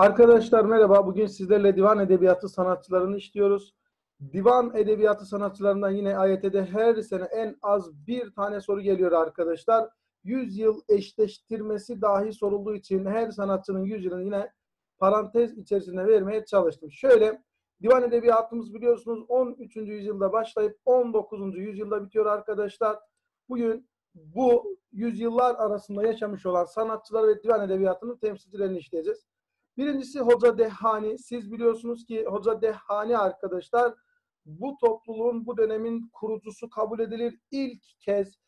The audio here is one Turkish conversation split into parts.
Arkadaşlar merhaba. Bugün sizlerle divan edebiyatı sanatçılarını işliyoruz. Divan edebiyatı sanatçılarından yine AYT'de her sene en az bir tane soru geliyor arkadaşlar. 100 yıl eşleştirmesi dahi sorulduğu için her sanatçının 100 yılını yine parantez içerisinde vermeye çalıştım. Şöyle divan edebiyatımız biliyorsunuz 13. yüzyılda başlayıp 19. yüzyılda bitiyor arkadaşlar. Bugün bu yüzyıllar arasında yaşamış olan sanatçılar ve divan edebiyatının temsilcilerini işleyeceğiz. Birincisi Hoca Dehani. Siz biliyorsunuz ki Hoca Dehani arkadaşlar bu topluluğun bu dönemin kurucusu kabul edilir. İlk kez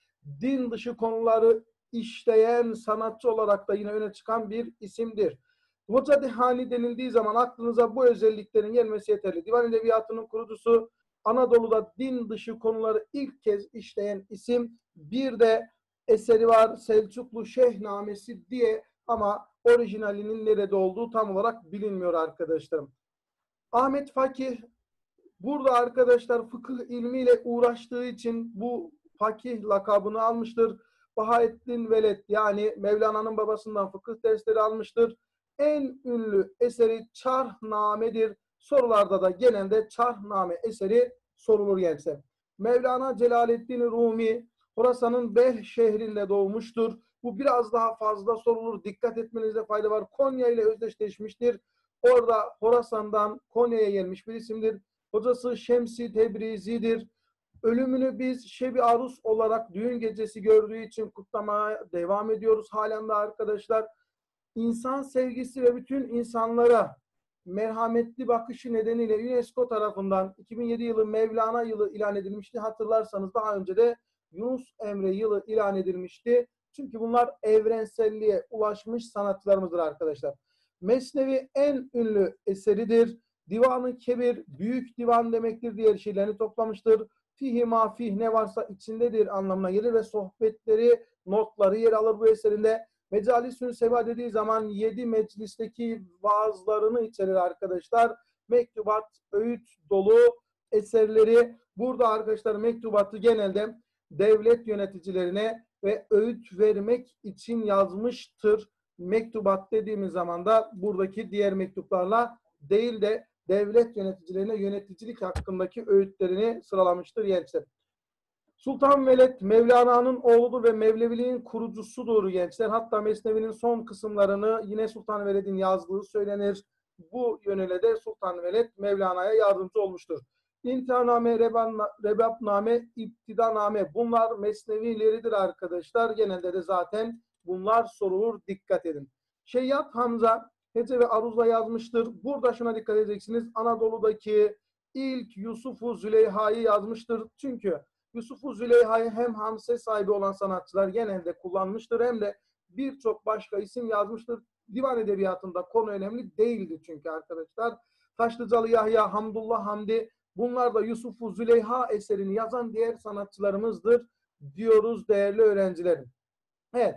din dışı konuları işleyen sanatçı olarak da yine öne çıkan bir isimdir. Hoca Dehani denildiği zaman aklınıza bu özelliklerin gelmesi yeterli. Divan Edebiyatı'nın kurucusu Anadolu'da din dışı konuları ilk kez işleyen isim. Bir de eseri var Selçuklu Şehnamesi diye ama orijinalinin nerede olduğu tam olarak bilinmiyor arkadaşlarım. Ahmet Fakih burada arkadaşlar fıkıh ilmiyle uğraştığı için bu fakih lakabını almıştır. Bahaettin Veled yani Mevlana'nın babasından fıkıh dersleri almıştır. En ünlü eseri Çarhname'dir. Sorularda da genelde Çarhname eseri sorulur gençler. Mevlana Celaleddin Rumi Horasan'ın Beh şehrinde doğmuştur. Bu biraz daha fazla sorulur. Dikkat etmenizde fayda var. Konya ile özdeşleşmiştir. Orada Horasan'dan Konya'ya gelmiş bir isimdir. Hocası Şemsi Tebrizi'dir. Ölümünü biz Şebi Arus olarak düğün gecesi gördüğü için kutlamaya devam ediyoruz halen de arkadaşlar. İnsan sevgisi ve bütün insanlara merhametli bakışı nedeniyle UNESCO tarafından 2007 yılı Mevlana yılı ilan edilmişti. Hatırlarsanız daha önce de Yunus Emre yılı ilan edilmişti. Çünkü bunlar evrenselliğe ulaşmış sanatçılarımızdır arkadaşlar. Mesnevi en ünlü eseridir. Divanı Kebir, büyük divan demektir. Diğer şeylerini toplamıştır. Fihi ma fih ne varsa içindedir anlamına gelir ve sohbetleri, notları yer alır bu eserinde. Mecalisün Seba dediği zaman yedi meclisteki vaazlarını içerir arkadaşlar. Mektubat, öğüt dolu eserleri. Burada arkadaşlar mektubatı genelde devlet yöneticilerine ve öğüt vermek için yazmıştır. Mektubat dediğimiz zaman da buradaki diğer mektuplarla değil de devlet yöneticilerine yöneticilik hakkındaki öğütlerini sıralamıştır gençler. Sultan Veled Mevlana'nın oğludur ve Mevleviliğin kurucusudur gençler. Hatta Mesnevi'nin son kısımlarını yine Sultan Veled'in yazdığı söylenir. Bu yönüyle de Sultan Veled Mevlana'ya yardımcı olmuştur. İntihaname, rebabname, iptidaname bunlar mesnevileridir arkadaşlar. Genelde de zaten bunlar sorulur. Dikkat edin. Şeyyat Hamza Hece ve Aruz'la yazmıştır. Burada şuna dikkat edeceksiniz. Anadolu'daki ilk Yusuf'u Züleyha'yı yazmıştır. Çünkü Yusuf'u Züleyha'yı hem hamse sahibi olan sanatçılar genelde kullanmıştır hem de birçok başka isim yazmıştır. Divan edebiyatında konu önemli değildi çünkü arkadaşlar. Taşlıcalı Yahya, Hamdullah Hamdi Bunlar da Yusuf-u Züleyha eserini yazan diğer sanatçılarımızdır diyoruz değerli öğrencilerim. Evet.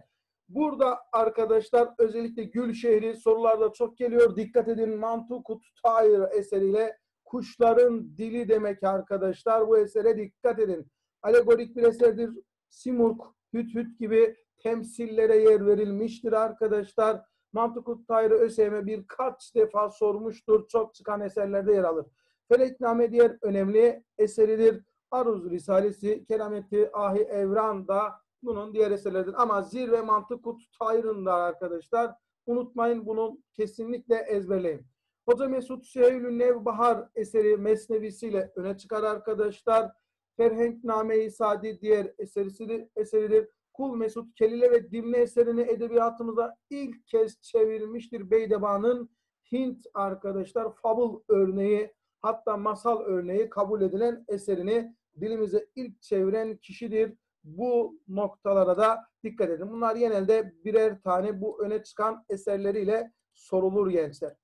Burada arkadaşlar özellikle Gül şehri sorularda çok geliyor. Dikkat edin Mantukut Tahir eseriyle kuşların dili demek arkadaşlar. Bu esere dikkat edin. Alegorik bir eserdir. Simurg, Hüt Hüt gibi temsillere yer verilmiştir arkadaşlar. Mantukut Tahir ÖSYM birkaç defa sormuştur. Çok çıkan eserlerde yer alır. Felekname diğer önemli eseridir. Aruz Risalesi, Kerameti Ahi Evran da bunun diğer eserleridir. Ama Zir ve Mantıkut Tayrın'da arkadaşlar. Unutmayın bunu kesinlikle ezberleyin. Hoca Mesut Şehülü Nevbahar eseri mesnevisiyle öne çıkar arkadaşlar. Ferhengname-i Sadi diğer eseridir. eseridir. Kul Mesut Kelile ve Dimle eserini edebiyatımıza ilk kez çevirmiştir Beydeba'nın Hint arkadaşlar fabul örneği hatta masal örneği kabul edilen eserini dilimize ilk çeviren kişidir. Bu noktalara da dikkat edin. Bunlar genelde birer tane bu öne çıkan eserleriyle sorulur gençler.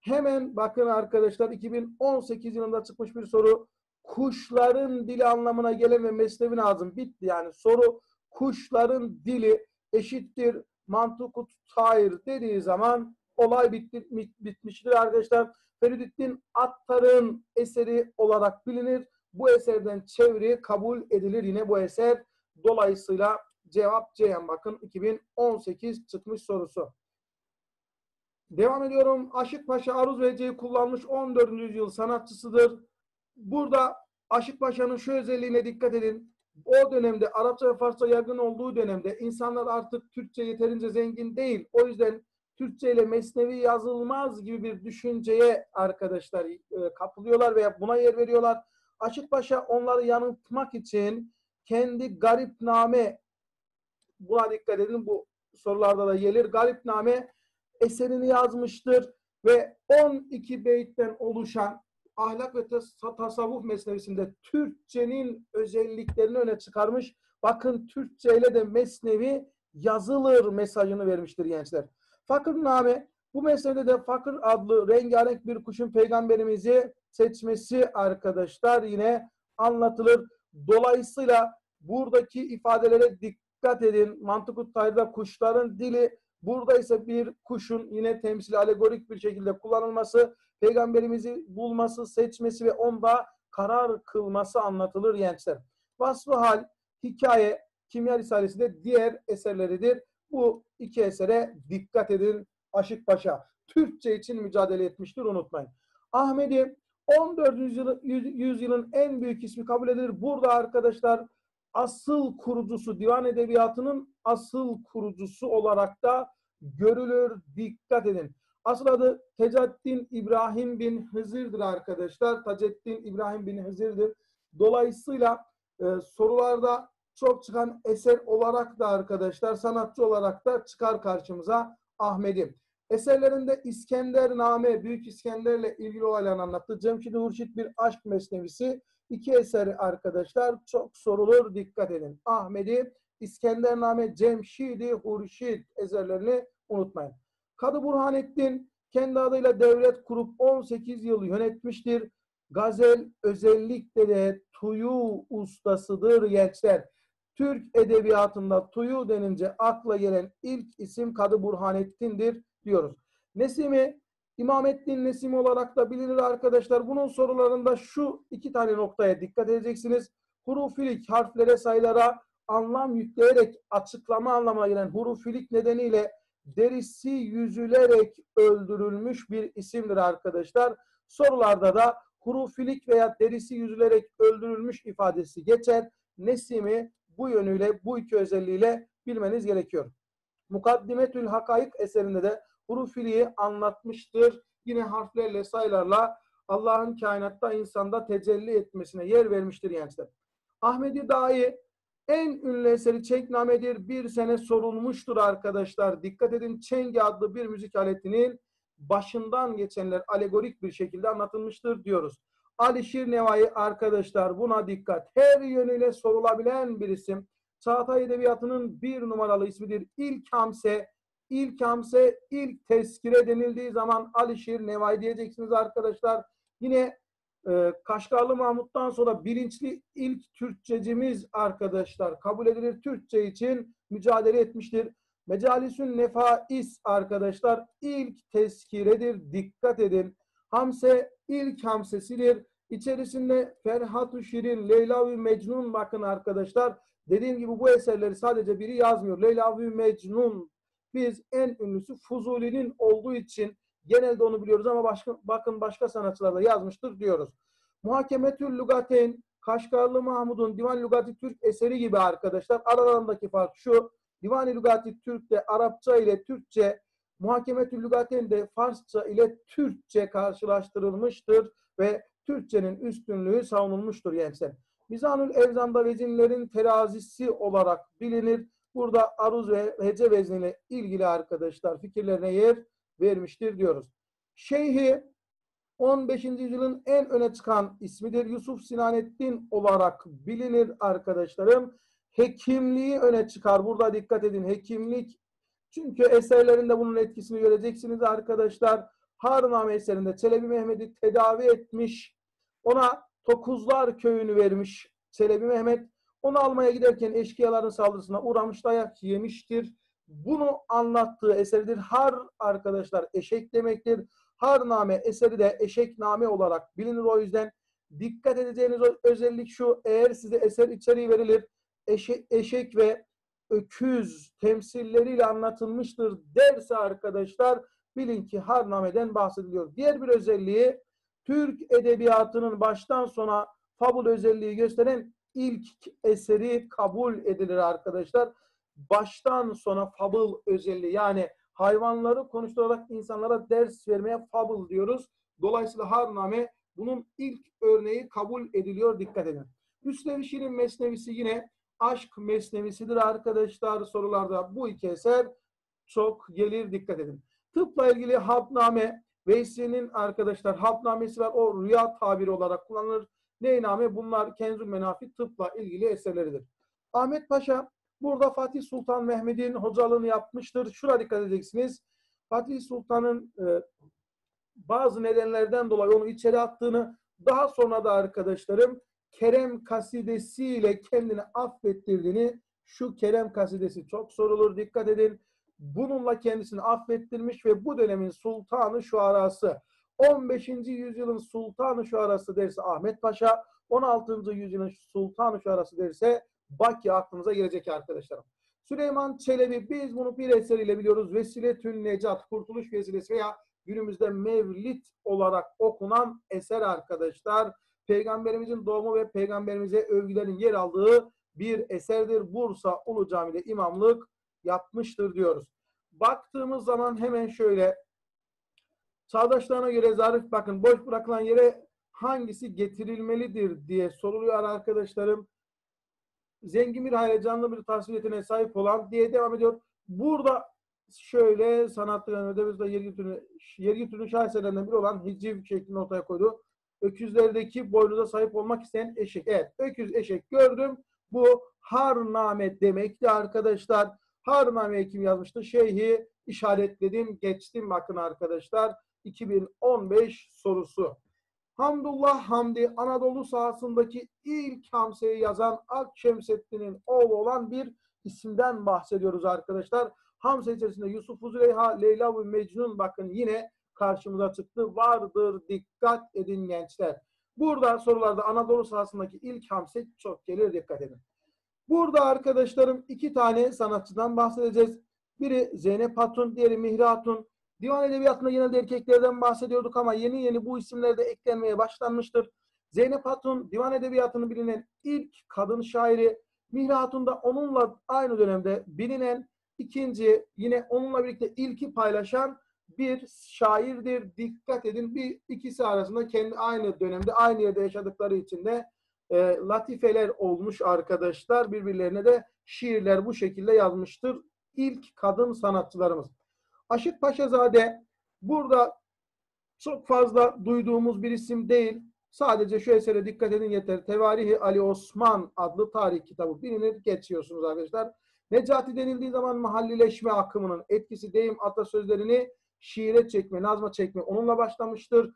Hemen bakın arkadaşlar 2018 yılında çıkmış bir soru. Kuşların dili anlamına gelen ve mesnevi nazım bitti. Yani soru kuşların dili eşittir mantukut tair dediği zaman olay bitti, bitmiştir arkadaşlar. Feridüddin Attar'ın eseri olarak bilinir. Bu eserden çeviri kabul edilir yine bu eser. Dolayısıyla cevap Ceyhan bakın 2018 çıkmış sorusu. Devam ediyorum. Aşık Paşa Aruz ve Hece'yi kullanmış 14. yüzyıl sanatçısıdır. Burada Aşık Paşa'nın şu özelliğine dikkat edin. O dönemde Arapça ve Farsça yaygın olduğu dönemde insanlar artık Türkçe yeterince zengin değil. O yüzden Türkçe ile mesnevi yazılmaz gibi bir düşünceye arkadaşlar e, kapılıyorlar veya buna yer veriyorlar. Aşık Paşa onları yanıltmak için kendi garipname buna dikkat edin bu sorularda da gelir. Garipname eserini yazmıştır ve 12 beytten oluşan ahlak ve tasavvuf mesnevisinde Türkçenin özelliklerini öne çıkarmış. Bakın Türkçe ile de mesnevi yazılır mesajını vermiştir gençler. Fakırname bu meselede de Fakır adlı rengarenk bir kuşun peygamberimizi seçmesi arkadaşlar yine anlatılır. Dolayısıyla buradaki ifadelere dikkat edin. Mantık Tayyip'de kuşların dili burada ise bir kuşun yine temsil alegorik bir şekilde kullanılması, peygamberimizi bulması, seçmesi ve onda karar kılması anlatılır gençler. Vasfı hal, hikaye, kimya risalesi de diğer eserleridir. Bu iki esere dikkat edin. Aşık Paşa Türkçe için mücadele etmiştir unutmayın. Ahmedi 14. Yüzyılın, yüzyılın en büyük ismi kabul edilir. Burada arkadaşlar asıl kurucusu, divan edebiyatının asıl kurucusu olarak da görülür. Dikkat edin. Asıl adı Tecaddin İbrahim bin Hızır'dır arkadaşlar. Taceddin İbrahim bin Hızır'dır. Dolayısıyla e, sorularda çok çıkan eser olarak da arkadaşlar sanatçı olarak da çıkar karşımıza Ahmedi. Eserlerinde İskendername, Büyük İskender'le ilgili olaylarını anlattı. Cemşid Hurşit bir aşk mesnevisi. İki eseri arkadaşlar çok sorulur dikkat edin. Ahmedi, İskendername, Cemşidi Hurşit eserlerini unutmayın. Kadı Burhanettin kendi adıyla devlet kurup 18 yıl yönetmiştir. Gazel özellikle de tuyu ustasıdır gençler. Türk edebiyatında tuyu denince akla gelen ilk isim Kadı Burhanettin'dir diyoruz. Nesimi İmamettin Nesimi olarak da bilinir arkadaşlar. Bunun sorularında şu iki tane noktaya dikkat edeceksiniz. Hurufilik harflere sayılara anlam yükleyerek açıklama anlamına gelen hurufilik nedeniyle derisi yüzülerek öldürülmüş bir isimdir arkadaşlar. Sorularda da hurufilik veya derisi yüzülerek öldürülmüş ifadesi geçer. Nesimi bu yönüyle, bu iki özelliğiyle bilmeniz gerekiyor. Mukaddimetül Hakaik eserinde de hurufiliği anlatmıştır. Yine harflerle, sayılarla Allah'ın kainatta insanda tecelli etmesine yer vermiştir gençler. Ahmedi Dahi en ünlü eseri Çenkname'dir. Bir sene sorulmuştur arkadaşlar. Dikkat edin Çengi adlı bir müzik aletinin başından geçenler alegorik bir şekilde anlatılmıştır diyoruz. Alişir Nevai arkadaşlar buna dikkat. Her yönüyle sorulabilen bir isim. Çağatay Edebiyatı'nın bir numaralı ismidir. İlk hamse, ilk hamse, ilk tezkire denildiği zaman Alişir Nevai diyeceksiniz arkadaşlar. Yine e, Kaşgarlı Mahmut'tan sonra bilinçli ilk Türkçecimiz arkadaşlar kabul edilir. Türkçe için mücadele etmiştir. Mecalisün Nefais arkadaşlar ilk tezkiredir. Dikkat edin. Hamse ilk hamsesidir. İçerisinde Ferhat-ı Şirin, Leyla ve Mecnun bakın arkadaşlar. Dediğim gibi bu eserleri sadece biri yazmıyor. Leyla ve Mecnun. Biz en ünlüsü Fuzuli'nin olduğu için genelde onu biliyoruz ama başka, bakın başka sanatçılar da yazmıştır diyoruz. Muhakemetül Lugaten, Kaşgarlı Mahmud'un Divan Lugati Türk eseri gibi arkadaşlar. Aralarındaki fark şu. Divan-ı Lugati Türk'te Arapça ile Türkçe, Muhakemetül Lugaten de Farsça ile Türkçe karşılaştırılmıştır ve Türkçenin üstünlüğü savunulmuştur gençler. Mizanül Evzan'da vezinlerin terazisi olarak bilinir. Burada aruz ve hece vezniyle ilgili arkadaşlar fikirlerine yer vermiştir diyoruz. Şeyhi 15. yüzyılın en öne çıkan ismidir. Yusuf Sinanettin olarak bilinir arkadaşlarım. Hekimliği öne çıkar. Burada dikkat edin. Hekimlik. Çünkü eserlerinde bunun etkisini göreceksiniz arkadaşlar. Harname eserinde Çelebi Mehmet'i tedavi etmiş. Ona Tokuzlar köyünü vermiş Çelebi Mehmet. Onu almaya giderken eşkıyaların saldırısına uğramış dayak yemiştir. Bunu anlattığı eseridir. Har arkadaşlar eşek demektir. Harname eseri de eşekname olarak bilinir o yüzden. Dikkat edeceğiniz özellik şu. Eğer size eser içeriği verilir. Eşek ve öküz temsilleriyle anlatılmıştır derse arkadaşlar bilin ki Harname'den bahsediliyor. Diğer bir özelliği Türk edebiyatının baştan sona fabul özelliği gösteren ilk eseri kabul edilir arkadaşlar. Baştan sona fabul özelliği yani hayvanları konuşturarak insanlara ders vermeye fabul diyoruz. Dolayısıyla Harname bunun ilk örneği kabul ediliyor. Dikkat edin. Hüsrev Şirin Mesnevisi yine aşk mesnevisidir arkadaşlar. Sorularda bu iki eser çok gelir. Dikkat edin. Tıpla ilgili Habname Veysi'nin arkadaşlar Habnamesi var. O rüya tabiri olarak kullanılır. Neyname? Bunlar Kenzun Menafi tıpla ilgili eserleridir. Ahmet Paşa burada Fatih Sultan Mehmet'in hocalığını yapmıştır. Şuna dikkat edeceksiniz. Fatih Sultan'ın e, bazı nedenlerden dolayı onu içeri attığını daha sonra da arkadaşlarım Kerem kasidesiyle kendini affettirdiğini şu Kerem kasidesi çok sorulur dikkat edin. Bununla kendisini affettirmiş ve bu dönemin sultanı şuarası 15. yüzyılın sultanı şuarası derse Ahmet Paşa 16. yüzyılın sultanı şuarası derse Baki aklınıza gelecek arkadaşlarım. Süleyman Çelebi biz bunu bir eseriyle biliyoruz. Vesiletün Necat, Kurtuluş Vesilesi veya günümüzde Mevlit olarak okunan eser arkadaşlar. Peygamberimizin doğumu ve peygamberimize övgülerin yer aldığı bir eserdir. Bursa Ulu Cami'de imamlık yapmıştır diyoruz. Baktığımız zaman hemen şöyle çağdaşlarına göre zarif bakın boş bırakılan yere hangisi getirilmelidir diye soruluyor arkadaşlarım. Zengin bir hayal canlı bir tasviriyetine sahip olan diye devam ediyor. Burada şöyle sanatlı ödevimizde yergi türünü, yergi türünü şaheserlerinden biri olan hiciv şeklini ortaya koydu. Öküzlerdeki boynuza sahip olmak isteyen eşek. Evet, öküz eşek gördüm. Bu harname demekti arkadaşlar. Harname'yi kim yazmıştı? Şeyhi işaretledim, geçtim bakın arkadaşlar. 2015 sorusu. Hamdullah Hamdi Anadolu sahasındaki ilk Hamse'yi yazan Akşemseddin'in oğlu olan bir isimden bahsediyoruz arkadaşlar. Hamse içerisinde Yusuf Züleyha, Leyla ve Mecnun bakın yine karşımıza çıktı. Vardır dikkat edin gençler. Burada sorularda Anadolu sahasındaki ilk Hamse çok gelir dikkat edin. Burada arkadaşlarım iki tane sanatçıdan bahsedeceğiz. Biri Zeynep Hatun, diğeri Mihri Hatun. Divan edebiyatında genelde erkeklerden bahsediyorduk ama yeni yeni bu isimler de eklenmeye başlanmıştır. Zeynep Hatun divan edebiyatının bilinen ilk kadın şairi. Mihri Hatun da onunla aynı dönemde bilinen ikinci yine onunla birlikte ilki paylaşan bir şairdir. Dikkat edin bir ikisi arasında kendi aynı dönemde aynı yerde yaşadıkları için de e, latifeler olmuş arkadaşlar. Birbirlerine de şiirler bu şekilde yazmıştır. İlk kadın sanatçılarımız. Aşık Paşazade burada çok fazla duyduğumuz bir isim değil. Sadece şu esere dikkat edin yeter. Tevarihi Ali Osman adlı tarih kitabı bilinir. Geçiyorsunuz arkadaşlar. Necati denildiği zaman mahallileşme akımının etkisi deyim atasözlerini şiire çekme, nazma çekme onunla başlamıştır.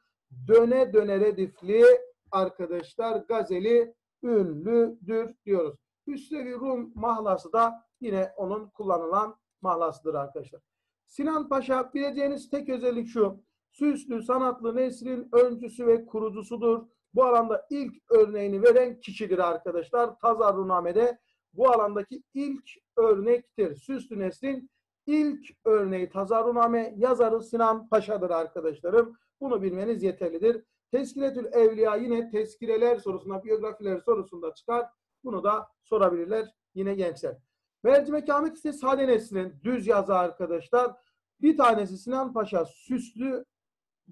Döne döne redifli arkadaşlar gazeli ünlüdür diyoruz. Hüsrevi Rum mahlası da yine onun kullanılan mahlasıdır arkadaşlar. Sinan Paşa bileceğiniz tek özellik şu. Süslü, sanatlı neslin öncüsü ve kurucusudur. Bu alanda ilk örneğini veren kişidir arkadaşlar. Tazarruname'de bu alandaki ilk örnektir. Süslü neslin ilk örneği Tazarruname yazarı Sinan Paşa'dır arkadaşlarım. Bunu bilmeniz yeterlidir. Teskiletül Evliya yine teskireler sorusunda, biyografiler sorusunda çıkar. Bunu da sorabilirler yine gençler. Mercimek Ahmet ise sade neslinin düz yazı arkadaşlar. Bir tanesi Sinan Paşa süslü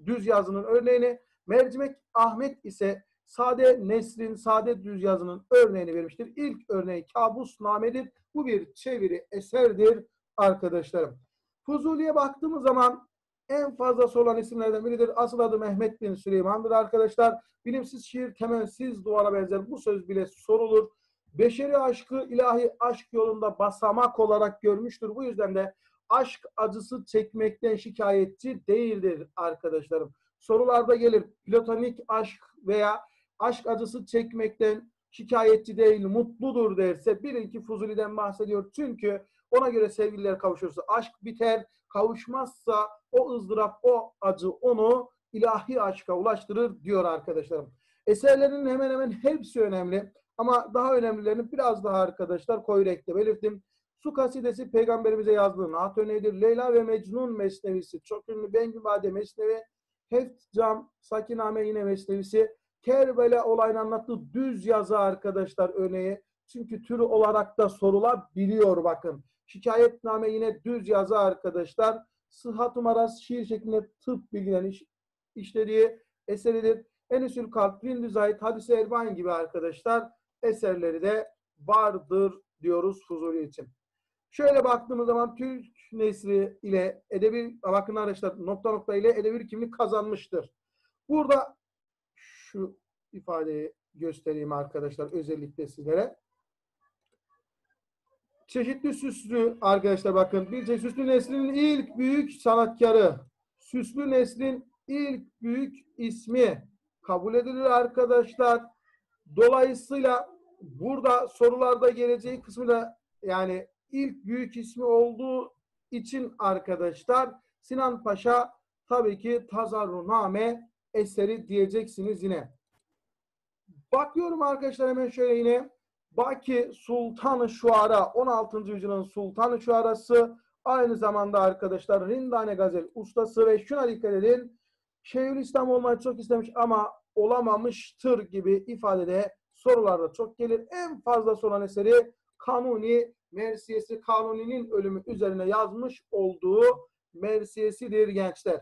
düz yazının örneğini, Mercimek Ahmet ise sade nesrin, sade düz yazının örneğini vermiştir. İlk örneği kabus namedir. Bu bir çeviri eserdir arkadaşlarım. Fuzuli'ye baktığımız zaman en fazla sorulan isimlerden biridir. Asıl adı Mehmet bin Süleyman'dır arkadaşlar. Bilimsiz şiir temelsiz duvara benzer bu söz bile sorulur. Beşeri aşkı ilahi aşk yolunda basamak olarak görmüştür. Bu yüzden de aşk acısı çekmekten şikayetçi değildir arkadaşlarım. Sorularda gelir platonik aşk veya aşk acısı çekmekten şikayetçi değil, mutludur derse bilin ki Fuzuli'den bahsediyor. Çünkü ona göre sevgililer kavuşursa aşk biter, kavuşmazsa o ızdırap, o acı onu ilahi aşka ulaştırır diyor arkadaşlarım. Eserlerinin hemen hemen hepsi önemli. Ama daha önemlilerini biraz daha arkadaşlar koyu renkte belirttim. Su kasidesi peygamberimize yazdığı naat örneğidir. Leyla ve Mecnun mesnevisi çok ünlü. Bengübade mesnevi. Heft Cam Sakiname yine mesnevisi. Kerbela olayını anlattığı düz yazı arkadaşlar örneği. Çünkü türü olarak da sorulabiliyor bakın. Şikayetname yine düz yazı arkadaşlar. Sıhhat Maraz şiir şeklinde tıp bilgilerini iş- işlediği eseridir. Enisül Kalk, Gündüz Ait, Hadise Elbain gibi arkadaşlar eserleri de vardır diyoruz Fuzuli için. Şöyle baktığımız zaman Türk Nesri ile edebi, bakın arkadaşlar nokta nokta ile edebi kimlik kazanmıştır. Burada şu ifadeyi göstereyim arkadaşlar özellikle sizlere. Çeşitli süslü arkadaşlar bakın. Bir süslü neslin ilk büyük sanatkarı. Süslü neslin ilk büyük ismi kabul edilir arkadaşlar. Dolayısıyla burada sorularda geleceği kısmı da yani ilk büyük ismi olduğu için arkadaşlar Sinan Paşa tabii ki Tazarruname eseri diyeceksiniz yine. Bakıyorum arkadaşlar hemen şöyle yine. Baki Sultanı Şuara 16. yüzyılın Sultanı Şuarası aynı zamanda arkadaşlar Rindane Gazel ustası ve şuna dikkat edin. Şeyhülislam olmayı çok istemiş ama olamamıştır gibi ifadede sorularda çok gelir. En fazla soran eseri Kanuni Mersiyesi Kanuni'nin ölümü üzerine yazmış olduğu Mersiyesidir gençler.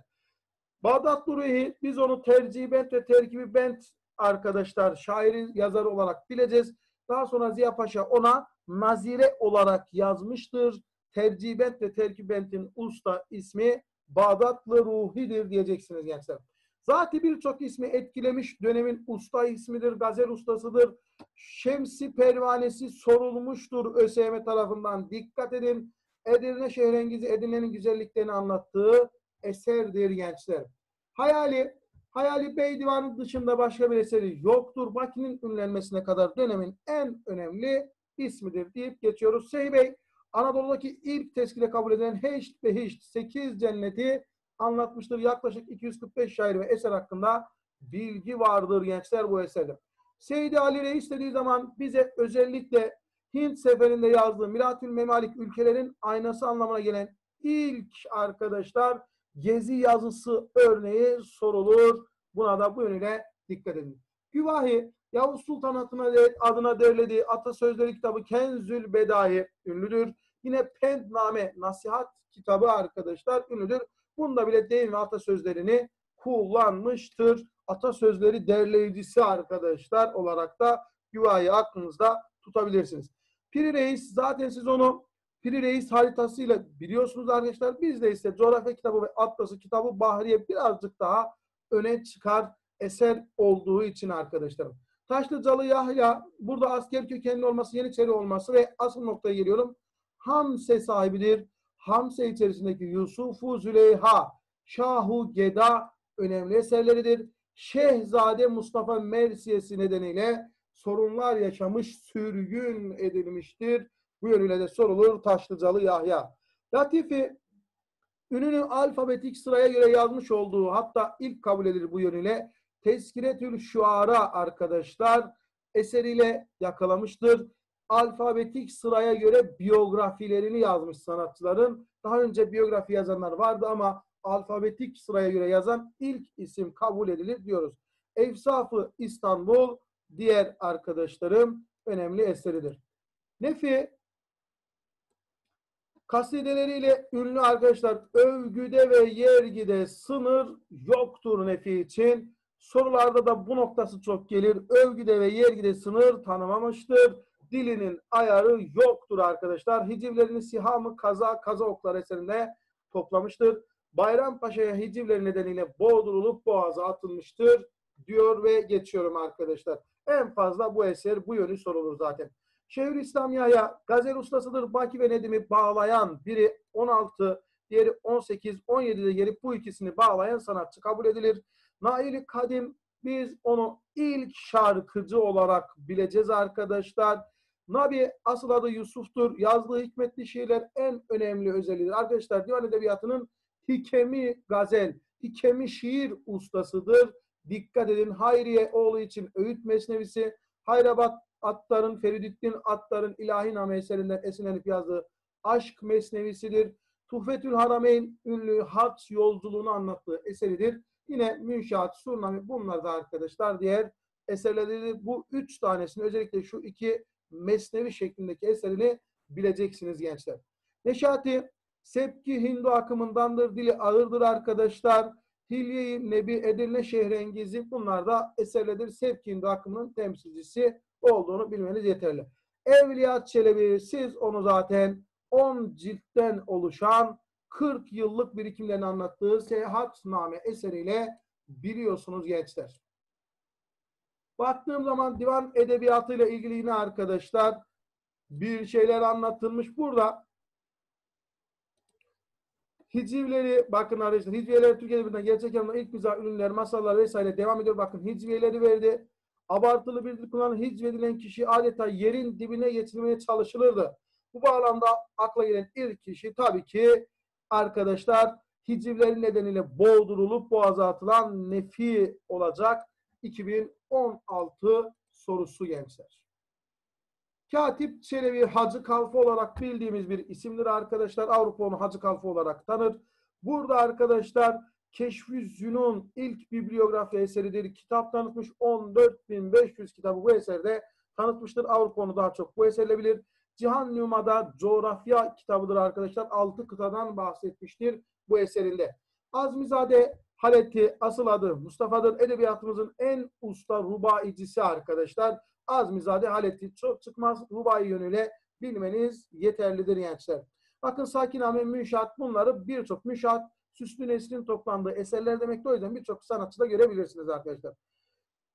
Bağdat Duruhi biz onu tercih bent ve terkibi bent arkadaşlar şairi yazarı olarak bileceğiz. Daha sonra Ziya Paşa ona nazire olarak yazmıştır. Tercibent ve terkibentin usta ismi Bağdatlı Ruhi'dir diyeceksiniz gençler. Zati birçok ismi etkilemiş dönemin usta ismidir, gazel ustasıdır. Şemsi pervanesi sorulmuştur ÖSYM tarafından. Dikkat edin. Edirne Şehrengizi Edirne'nin güzelliklerini anlattığı eserdir gençler. Hayali Hayali Bey Divanı dışında başka bir eseri yoktur. Baki'nin ünlenmesine kadar dönemin en önemli ismidir deyip geçiyoruz. Sey Bey, Anadolu'daki ilk teskile kabul edilen Heşt ve Heşt 8 cenneti anlatmıştır. Yaklaşık 245 şair ve eser hakkında bilgi vardır gençler bu eserde. Seydi Ali Reis dediği zaman bize özellikle Hint seferinde yazdığı Milatül Memalik ülkelerin aynası anlamına gelen ilk arkadaşlar gezi yazısı örneği sorulur. Buna da bu yönüyle dikkat edin. Güvahi Yavuz Sultan adına, adına derlediği atasözleri kitabı Kenzül Bedai ünlüdür. Yine Pendname Nasihat kitabı arkadaşlar ünlüdür. Bunda bile deyim ve atasözlerini kullanmıştır. Atasözleri derleyicisi arkadaşlar olarak da Güvahi aklınızda tutabilirsiniz. Piri Reis zaten siz onu Piri Reis haritasıyla biliyorsunuz arkadaşlar. Bizde ise coğrafya kitabı ve atlası kitabı Bahriye birazcık daha öne çıkar eser olduğu için arkadaşlarım. Taşlıcalı Yahya burada asker kökenli olması, Yeniçeri olması ve asıl noktaya geliyorum. Hamse sahibidir. Hamse içerisindeki Yusufu Züleyha, Şahu Geda önemli eserleridir. Şehzade Mustafa Mersiyesi nedeniyle sorunlar yaşamış, sürgün edilmiştir. Bu yönüyle de sorulur Taşlıcalı Yahya. Latifi ününü alfabetik sıraya göre yazmış olduğu hatta ilk kabul edilir bu yönüyle Tezkiretül Şuara arkadaşlar eseriyle yakalamıştır. Alfabetik sıraya göre biyografilerini yazmış sanatçıların. Daha önce biyografi yazanlar vardı ama alfabetik sıraya göre yazan ilk isim kabul edilir diyoruz. Efsafı İstanbul diğer arkadaşlarım önemli eseridir. Nefi kasideleriyle ünlü arkadaşlar övgüde ve yergide sınır yoktur Nefi için. Sorularda da bu noktası çok gelir. Övgüde ve yergide sınır tanımamıştır. Dilinin ayarı yoktur arkadaşlar. Hicivlerini sihamı kaza kaza oklar eserinde toplamıştır. Bayrampaşa'ya hicivleri nedeniyle boğdurulup boğaza atılmıştır diyor ve geçiyorum arkadaşlar. En fazla bu eser bu yönü sorulur zaten. Şeyhülislam Yahya gazel ustasıdır. Baki ve Nedim'i bağlayan biri 16, diğeri 18, 17'de gelip bu ikisini bağlayan sanatçı kabul edilir. Nail Kadim biz onu ilk şarkıcı olarak bileceğiz arkadaşlar. Nabi asıl adı Yusuf'tur. Yazdığı hikmetli şiirler en önemli özelliğidir. Arkadaşlar divan edebiyatının hikemi gazel, hikemi şiir ustasıdır. Dikkat edin Hayriye oğlu için öğüt mesnevisi, Hayrabat Attar'ın, Feridüddin Attar'ın ilahi name eserinden esinlenip yazdığı aşk mesnevisidir. Tuhfetül Harameyn ünlü hac yolculuğunu anlattığı eseridir. Yine Münşaat, Surnami bunlar da arkadaşlar diğer eserleridir. Bu üç tanesini özellikle şu iki mesnevi şeklindeki eserini bileceksiniz gençler. Neşati Sepki Hindu akımındandır. Dili ağırdır arkadaşlar. Hilye-i Nebi Edirne Şehrengizi bunlar da eserlerdir. Sepki Hindu akımının temsilcisi olduğunu bilmeniz yeterli. Evliya Çelebi siz onu zaten 10 ciltten oluşan 40 yıllık birikimlerini anlattığı Seyahatname eseriyle biliyorsunuz gençler. Baktığım zaman divan edebiyatıyla ilgili yine arkadaşlar bir şeyler anlatılmış. Burada hicivleri bakın arkadaşlar hicviyeler Türkiye Edebiyatı'nda gerçek anlamda ilk mizah ürünler, masallar vesaire devam ediyor. Bakın hicviyeleri verdi. Abartılı bir dil kullanan hicvedilen kişi adeta yerin dibine getirilmeye çalışılırdı. Bu bağlamda akla gelen ilk kişi tabii ki arkadaşlar hicivleri nedeniyle boğdurulup boğaza atılan Nefi olacak 2016 sorusu gençler. Katip Çelebi Hacı Kalfa olarak bildiğimiz bir isimdir arkadaşlar. Avrupa onu Hacı Kalfa olarak tanır. Burada arkadaşlar Keşf-i Zünun ilk bibliografi eseridir. Kitap tanıtmış 14.500 kitabı bu eserde tanıtmıştır. Avrupa onu daha çok bu eserle bilir. Cihan Numa'da coğrafya kitabıdır arkadaşlar. Altı kıtadan bahsetmiştir bu eserinde. Azmizade Haleti asıl adı Mustafa'dır. Edebiyatımızın en usta rubaicisi arkadaşlar. Azmizade Haleti çok çıkmaz rubai yönüyle bilmeniz yeterlidir gençler. Bakın Sakiname, Münşat bunları birçok Münşat süslü neslin toplandığı eserler demektir. O yüzden birçok sanatçıda görebilirsiniz arkadaşlar.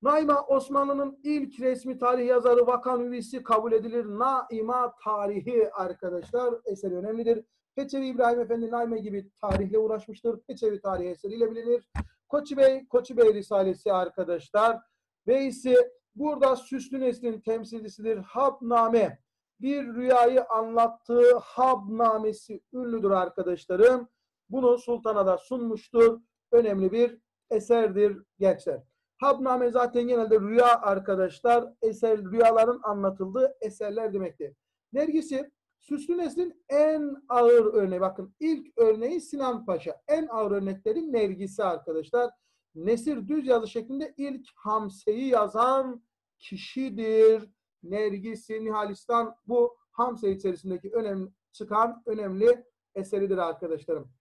Naima Osmanlı'nın ilk resmi tarih yazarı Vakan Üvisi kabul edilir. Naima tarihi arkadaşlar eseri önemlidir. Peçevi İbrahim Efendi Naime gibi tarihle uğraşmıştır. Peçevi tarihi eseriyle bilinir. Koçi Bey, Koçi Bey Risalesi arkadaşlar. Veysi burada süslü neslin temsilcisidir. Habname bir rüyayı anlattığı Habnamesi ünlüdür arkadaşlarım. Bunu sultana da sunmuştur. Önemli bir eserdir gençler. Habname zaten genelde rüya arkadaşlar. Eser, rüyaların anlatıldığı eserler demektir. Nergisi Süslü Neslin en ağır örneği. Bakın ilk örneği Sinan Paşa. En ağır örnekleri Nergisi arkadaşlar. Nesir düz yazı şeklinde ilk Hamse'yi yazan kişidir. Nergisi Nihalistan bu Hamse içerisindeki önemli çıkan önemli eseridir arkadaşlarım.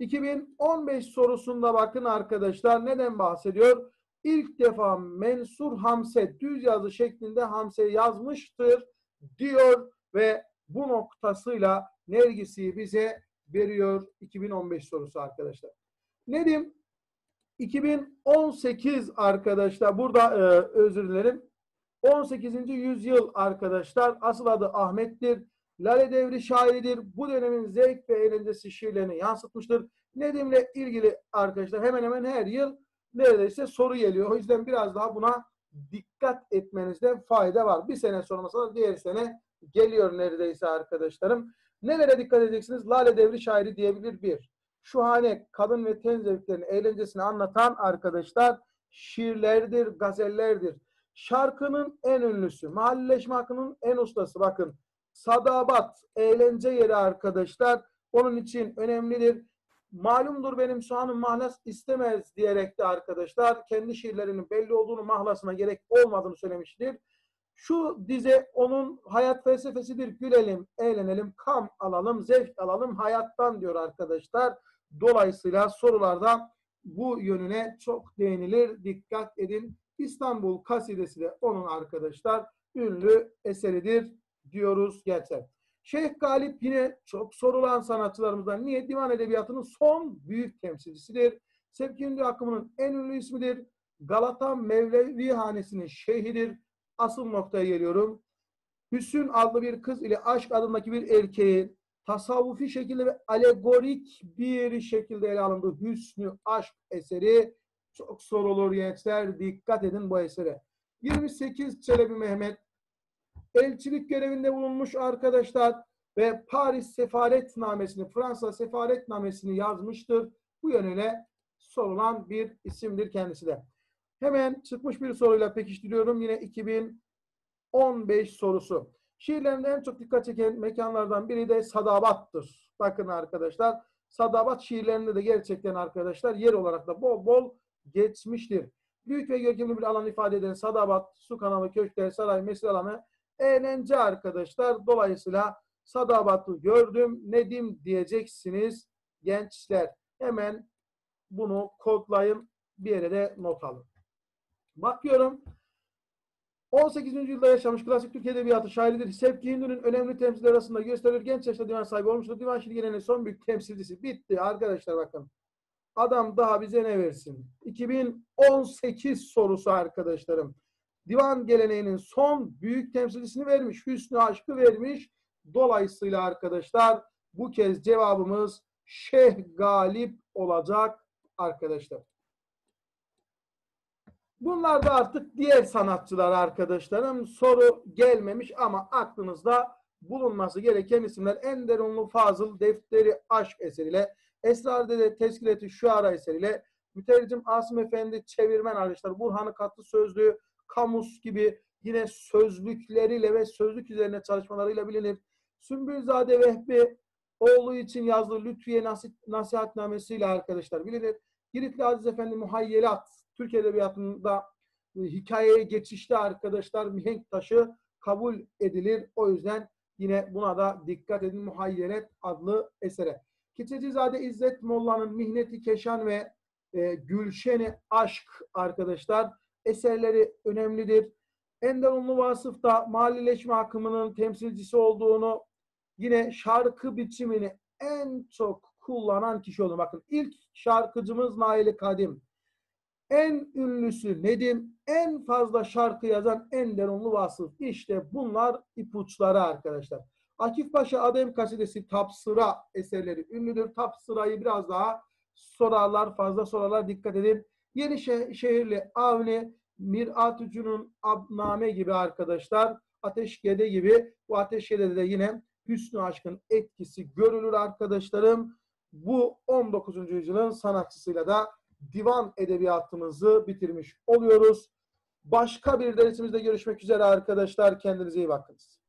2015 sorusunda bakın arkadaşlar neden bahsediyor? İlk defa mensur Hamse düz yazı şeklinde Hamse yazmıştır diyor ve bu noktasıyla Nergis'i bize veriyor 2015 sorusu arkadaşlar. Nedim 2018 arkadaşlar burada e, özür dilerim 18. yüzyıl arkadaşlar asıl adı Ahmet'tir. Lale Devri şairidir. Bu dönemin zevk ve eğlencesi şiirlerini yansıtmıştır. Nedim'le ilgili arkadaşlar hemen hemen her yıl neredeyse soru geliyor. O yüzden biraz daha buna dikkat etmenizde fayda var. Bir sene sonra mesela diğer sene geliyor neredeyse arkadaşlarım. Nelere dikkat edeceksiniz? Lale Devri şairi diyebilir bir. Şuhane kadın ve ten zevklerini, eğlencesini anlatan arkadaşlar şiirlerdir, gazellerdir. Şarkının en ünlüsü, mahalleşme hakkının en ustası. Bakın Sadabat, eğlence yeri arkadaşlar. Onun için önemlidir. Malumdur benim soğanım mahlas istemez diyerek de arkadaşlar kendi şiirlerinin belli olduğunu mahlasına gerek olmadığını söylemiştir. Şu dize onun hayat felsefesidir. Gülelim, eğlenelim, kam alalım, zevk alalım hayattan diyor arkadaşlar. Dolayısıyla sorularda bu yönüne çok değinilir. Dikkat edin. İstanbul kasidesi de onun arkadaşlar ünlü eseridir diyoruz gerçekten. Şeyh Galip yine çok sorulan sanatçılarımızdan. Niye? Divan Edebiyatı'nın son büyük temsilcisidir. Sevkindi akımının en ünlü ismidir. Galata Mevlevi Hanesi'nin şeyhidir. Asıl noktaya geliyorum. Hüsün adlı bir kız ile aşk adındaki bir erkeğin tasavvufi şekilde ve alegorik bir şekilde ele alındığı Hüsnü Aşk eseri çok sorulur gençler. Dikkat edin bu esere. 28 Çelebi Mehmet elçilik görevinde bulunmuş arkadaşlar ve Paris Sefaretnamesini, Fransa Sefaretnamesini yazmıştır. Bu yönüyle sorulan bir isimdir kendisi de. Hemen çıkmış bir soruyla pekiştiriyorum. Yine 2015 sorusu. Şiirlerinde en çok dikkat çeken mekanlardan biri de Sadabat'tır. Bakın arkadaşlar Sadabat şiirlerinde de gerçekten arkadaşlar yer olarak da bol bol geçmiştir. Büyük ve görkemli bir alan ifade eden Sadabat, su kanalı, köşkler, saray, mesir alanı eğlence arkadaşlar. Dolayısıyla Sadabat'ı gördüm, Nedim diyeceksiniz gençler. Hemen bunu kodlayın, bir yere de not alın. Bakıyorum. 18. yüzyılda yaşamış klasik Türk Edebiyatı şairidir. Sevki Hindu'nun önemli temsilciler arasında gösterilir. Genç yaşta divan sahibi olmuştur. Divan şiiri geleneğinin son büyük temsilcisi. Bitti arkadaşlar bakın. Adam daha bize ne versin? 2018 sorusu arkadaşlarım. Divan geleneğinin son büyük temsilcisini vermiş. Hüsnü Aşk'ı vermiş. Dolayısıyla arkadaşlar bu kez cevabımız Şeyh Galip olacak arkadaşlar. Bunlar da artık diğer sanatçılar arkadaşlarım. Soru gelmemiş ama aklınızda bulunması gereken isimler Ender Unlu Fazıl Defteri Aşk eseriyle Esrar Dede Teskileti Şuara eseriyle mütercim Asım Efendi çevirmen arkadaşlar Burhan'ı katlı sözlüğü kamus gibi yine sözlükleriyle ve sözlük üzerine çalışmalarıyla bilinir. Sümbülzade Vehbi oğlu için yazdığı Lütfiye Nasihatnamesiyle arkadaşlar bilinir. Giritli Aziz Efendi Muhayyelat Türk Edebiyatı'nda e, hikayeye geçişte arkadaşlar mihenk taşı kabul edilir. O yüzden yine buna da dikkat edin. Muhayyelet adlı esere. Keçecizade İzzet Molla'nın Mihneti Keşan ve e, Gülşeni Aşk arkadaşlar eserleri önemlidir. Ender Unlu Vasıf da malileşme akımının temsilcisi olduğunu yine şarkı biçimini en çok kullanan kişi oldu. Bakın ilk şarkıcımız Naili Kadim. En ünlüsü Nedim, en fazla şarkı yazan Ender Unlu Vasıf. İşte bunlar ipuçları arkadaşlar. Akif Paşa Adem Kasidesi Tapsıra eserleri ünlüdür. Tapsıra'yı biraz daha sorarlar, fazla sorarlar. Dikkat edin. Yeni şehirli Avni, Mirat Ucu'nun Abname gibi arkadaşlar. Ateşgede gibi. Bu Ateşgede'de de yine Hüsnü Aşk'ın etkisi görülür arkadaşlarım. Bu 19. yüzyılın sanatçısıyla da divan edebiyatımızı bitirmiş oluyoruz. Başka bir dersimizde görüşmek üzere arkadaşlar. Kendinize iyi bakınız.